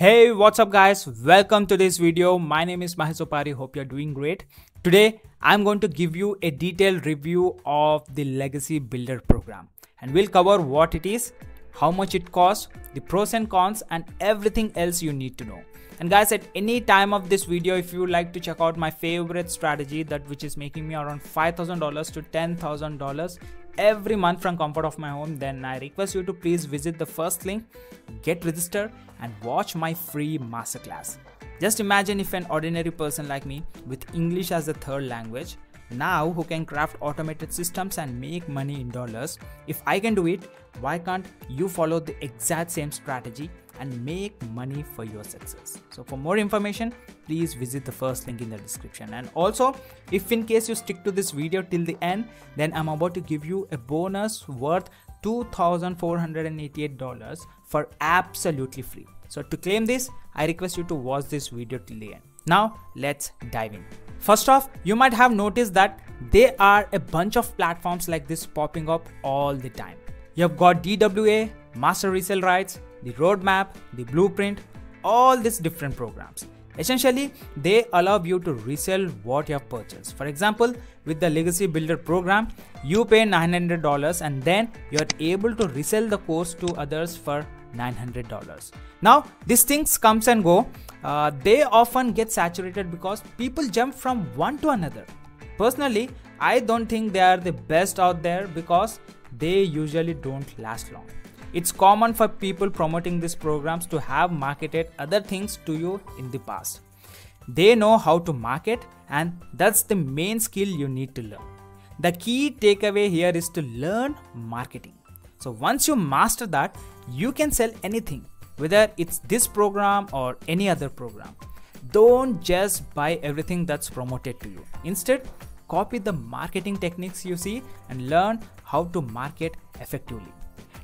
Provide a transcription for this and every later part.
Hey, what's up guys? Welcome to this video. My name is Mahesh Soppari. Hope you're doing great. Today, I'm going to give you a detailed review of the Legacy Builder program and we'll cover what it is, how much it costs, the pros and cons and everything else you need to know. And guys, at any time of this video, if you would like to check out my favorite strategy that which is making me around $5,000 to $10,000 every month from comfort of my home, then I request you to please visit the first link, get registered and watch my free masterclass. Just imagine if an ordinary person like me with English as a third language now who can craft automated systems and make money in dollars. If I can do it, why can't you follow the exact same strategy and make money for your success. So for more information, please visit the first link in the description. And also, if in case you stick to this video till the end, then I'm about to give you a bonus worth $2,488 for absolutely free. So to claim this, I request you to watch this video till the end. Now let's dive in. First off, you might have noticed that there are a bunch of platforms like this popping up all the time. You've got DWA, Master Resale Rights, the roadmap, the blueprint, all these different programs. Essentially, they allow you to resell what you have purchased. For example, with the Legacy Builder program, you pay $900 and then you're able to resell the course to others for $900. Now, these things comes and go. Uh, they often get saturated because people jump from one to another. Personally, I don't think they are the best out there because they usually don't last long. It's common for people promoting these programs to have marketed other things to you in the past. They know how to market, and that's the main skill you need to learn. The key takeaway here is to learn marketing. So, once you master that, you can sell anything, whether it's this program or any other program. Don't just buy everything that's promoted to you. Instead, copy the marketing techniques you see and learn how to market effectively.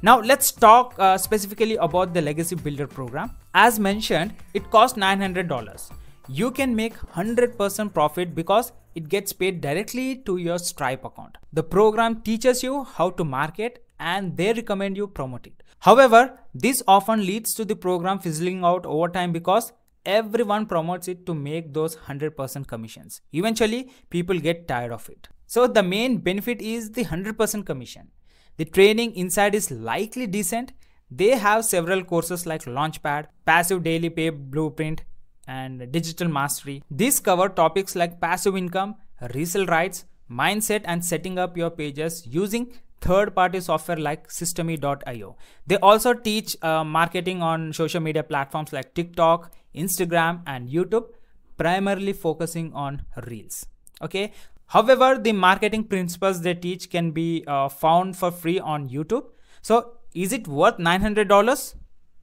Now let's talk uh, specifically about the Legacy Builder program. As mentioned, it costs $900. You can make 100% profit because it gets paid directly to your Stripe account. The program teaches you how to market and they recommend you promote it. However, this often leads to the program fizzling out over time because everyone promotes it to make those 100% commissions. Eventually, people get tired of it. So the main benefit is the 100% commission. The training inside is likely decent. They have several courses like Launchpad, Passive Daily Pay Blueprint, and Digital Mastery. These cover topics like passive income, resale rights, mindset, and setting up your pages using third-party software like Systeme.io. They also teach uh, marketing on social media platforms like TikTok, Instagram, and YouTube, primarily focusing on Reels. Okay, However, the marketing principles they teach can be uh, found for free on YouTube. So, is it worth $900?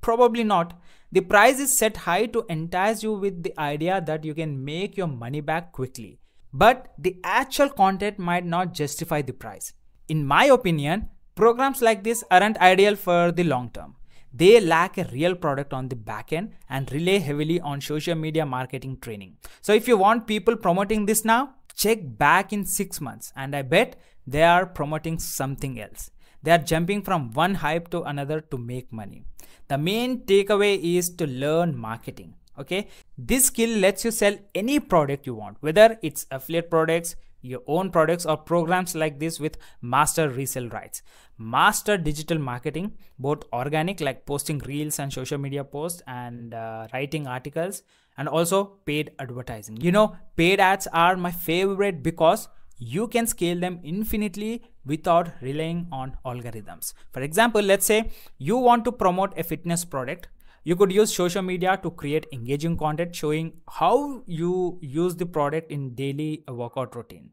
Probably not. The price is set high to entice you with the idea that you can make your money back quickly. But the actual content might not justify the price. In my opinion, programs like this aren't ideal for the long term. They lack a real product on the back end and rely heavily on social media marketing training. So if you want people promoting this now, check back in six months and I bet they are promoting something else. They are jumping from one hype to another to make money. The main takeaway is to learn marketing. Okay, this skill lets you sell any product you want, whether it's affiliate products, your own products, or programs like this with master resale rights. Master digital marketing, both organic like posting reels and social media posts and uh, writing articles, and also paid advertising. You know, paid ads are my favorite because you can scale them infinitely without relying on algorithms. For example, let's say you want to promote a fitness product. You could use social media to create engaging content showing how you use the product in daily workout routine.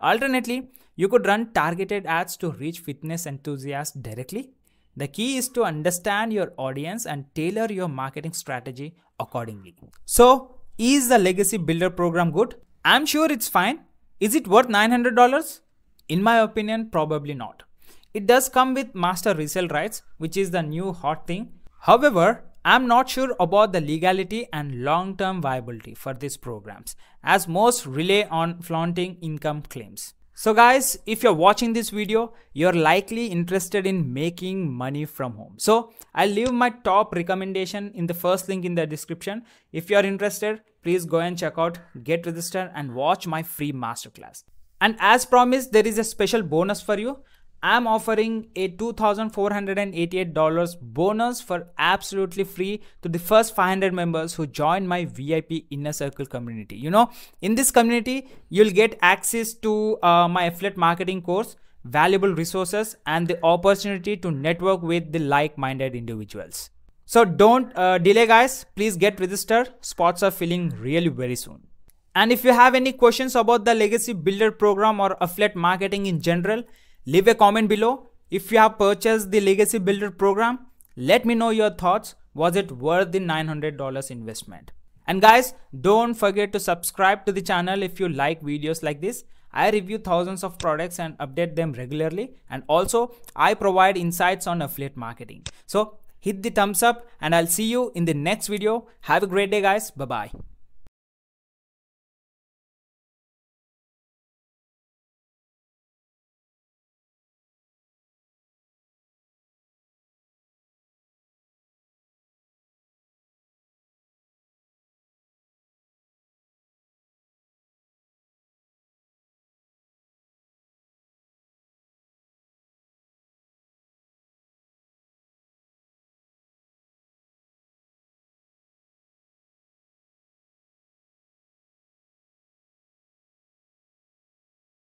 Alternately, you could run targeted ads to reach fitness enthusiasts directly the key is to understand your audience and tailor your marketing strategy accordingly. So, is the Legacy Builder program good? I'm sure it's fine. Is it worth $900? In my opinion, probably not. It does come with master resale rights, which is the new hot thing. However, I'm not sure about the legality and long-term viability for these programs, as most rely on flaunting income claims. So guys, if you're watching this video, you're likely interested in making money from home. So I'll leave my top recommendation in the first link in the description. If you're interested, please go and check out, get registered and watch my free masterclass. And as promised, there is a special bonus for you. I'm offering a $2,488 bonus for absolutely free to the first 500 members who join my VIP inner circle community. You know, in this community, you'll get access to uh, my affiliate marketing course, valuable resources, and the opportunity to network with the like minded individuals. So don't uh, delay, guys. Please get registered. Spots are filling really very soon. And if you have any questions about the Legacy Builder program or affiliate marketing in general, Leave a comment below. If you have purchased the Legacy Builder program, let me know your thoughts. Was it worth the $900 investment? And guys, don't forget to subscribe to the channel if you like videos like this. I review thousands of products and update them regularly. And also, I provide insights on affiliate marketing. So hit the thumbs up and I'll see you in the next video. Have a great day guys. Bye-bye.